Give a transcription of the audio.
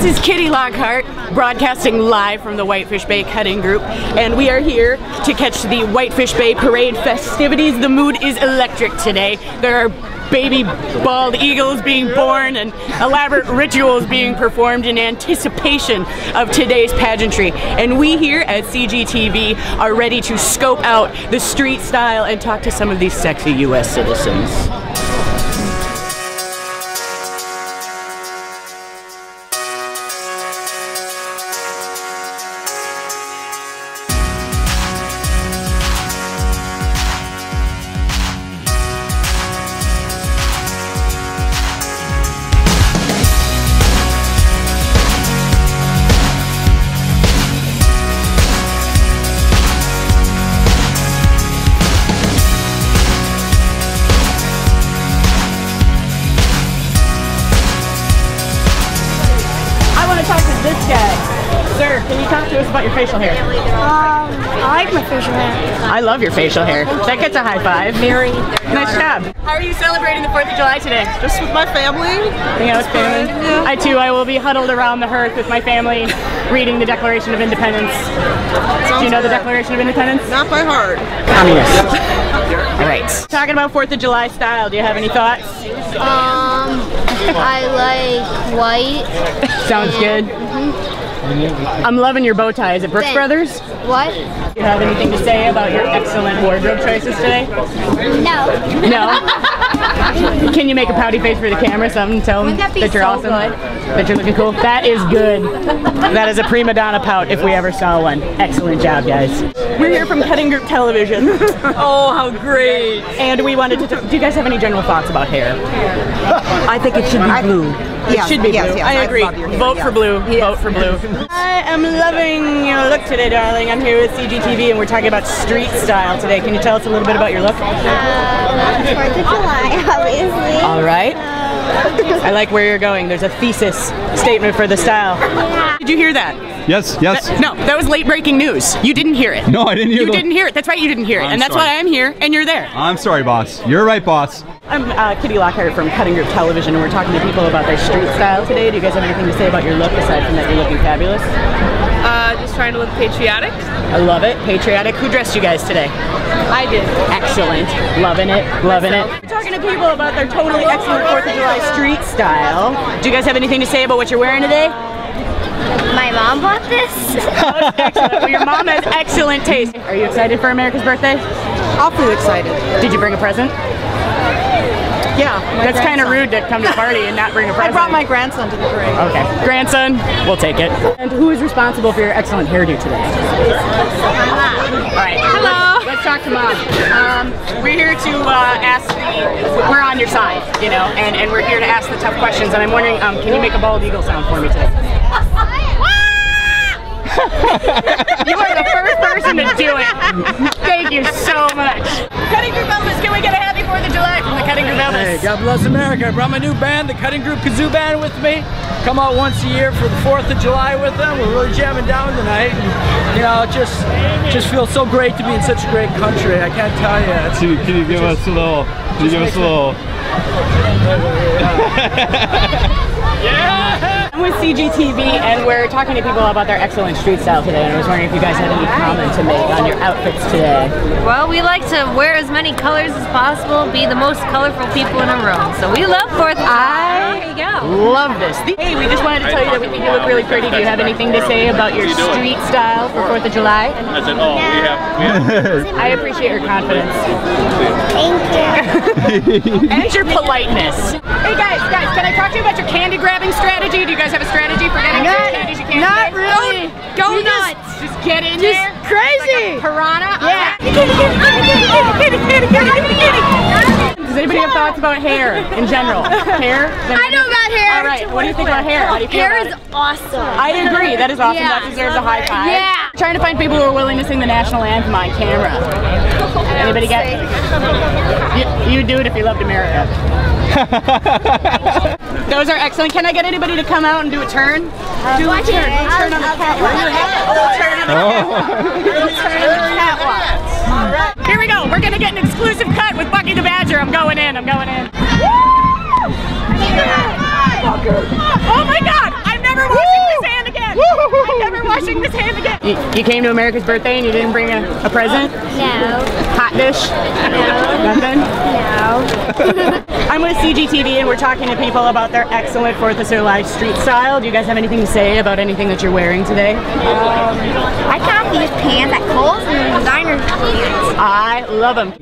This is Kitty Lockhart broadcasting live from the Whitefish Bay Cutting Group, and we are here to catch the Whitefish Bay Parade festivities. The mood is electric today. There are baby bald eagles being born and elaborate rituals being performed in anticipation of today's pageantry. And we here at CGTV are ready to scope out the street style and talk to some of these sexy US citizens. Talk to this guy. Sir, can you talk to us about your facial hair? Um, I like my facial hair. I love your facial hair. That gets a high five. Mary, nice job. How are you celebrating the 4th of July today? Just with my family. Hanging out with family? Yeah. I too, I will be huddled around the hearth with my family, reading the Declaration of Independence. Do you know the. Declaration of Independence? Not by heart. Communist. All right. Talking about 4th of July style, do you have any thoughts? Um, I like white. Sounds good. I'm loving your bow tie. Is it Brooks Thanks. Brothers? What? Do you have anything to say about your excellent wardrobe choices today? No. No? Can you make a pouty face for the camera? Something tell them that that you're so awesome, good? that you're looking cool. That is good. That is a prima donna pout if we ever saw one. Excellent job, guys. We're here from Cutting Group Television, Oh, how great. and we wanted to. do you guys have any general thoughts about hair? I think it should be blue. It should be yes, blue. yes, I I agree. love your hair, Vote for yes. blue. Vote for blue. I am loving your look today, darling. I'm here with CGTV, and we're talking about street style today. Can you tell us a little bit about your look? Um, Fourth of July, obviously. All right. I like where you're going. There's a thesis statement for the style. Did you hear that? Yes, yes. No, that was late breaking news. You didn't hear it. No, I didn't hear You didn't hear it. That's right, you didn't hear it. I'm and that's sorry. why I'm here, and you're there. I'm sorry, boss. You're right, boss. I'm uh, Kitty Lockhart from Cutting Group Television, and we're talking to people about their street style today. Do you guys have anything to say about your look aside from that you're looking fabulous? Uh, just trying to look patriotic. I love it. Patriotic. Who dressed you guys today? I did. Excellent. Loving it. Loving it. We're talking to people about their totally excellent 4th of July street style. Do you guys have anything to say about what you're wearing today? My mom bought this. Excellent. Well, your mom has excellent taste. Are you excited for America's birthday? Awfully excited. Did you bring a present? Yeah. my That's kind of rude to come to a party and not bring a present. I brought my grandson to the parade. Okay. Grandson, we'll take it. And who is responsible for your excellent hairdo today? We're here to uh, ask the, we're on your side, you know, and, and we're here to ask the tough questions. And I'm wondering, um, can you make a bald eagle sound for me today? you are the first person to do it. Thank you so much. Cutting Elvis, can we get a 4th of July from the Cutting Group Elvis? Hey, God bless America. I brought my new band, the Cutting Group Kazoo Band, with me. Come out once a year for the 4th of July with them. We're really jamming down tonight. And, you know, it just just feels so great to be in such a great country. I can't tell you. It's, Can you, can you give us a little? Can you give us a little? yeah! I'm with CGTV and we're talking to people about their excellent street style today and I was wondering if you guys had any comment to make on your outfits today. Well, we like to wear as many colors as possible, be the most colorful people in a room. So we love Fourth of July. There. Love this. Hey, we just wanted to tell you that we think you look really pretty. Do you have anything to say about your street style for 4th of July? I said, oh, we have, I appreciate your confidence Thank you. and your politeness. Hey guys, guys, can I talk to you about your candy grabbing strategy? Do you guys have a strategy for getting as many candies you can? Not today? really. Go We nuts! Just, get in there. Crazy. Piranha. Yeah. Does anybody have thoughts about hair in general? Hair? I know about hair. All right. What do you think about hair? How do you feel Hair about is it? awesome. I agree. That is awesome. Yeah. That deserves a high five. Yeah. Trying to find people who are willing to sing the national anthem on camera. Anybody get? You, you do it if you loved America. Those are excellent. Can I get anybody to come out and do a turn? Um, do a turn. Turn on the catwalk. Turn on the catwalk. Turn on the catwalk. All right. Here we go. We're going to get an exclusive cut with Bucky the Badger. I'm going in. I'm going in. Oh my god! I'm never washing Woo! this hand again! I'm never washing this hand again! You, you, came to America's birthday and you didn't bring a, a present? No. Dish? Nothing? No. I'm with CGTV and we're talking to people about their excellent 4th of July street style. Do you guys have anything to say about anything that you're wearing today? Um, I got these pants at Kohl's and designer pants. I love them.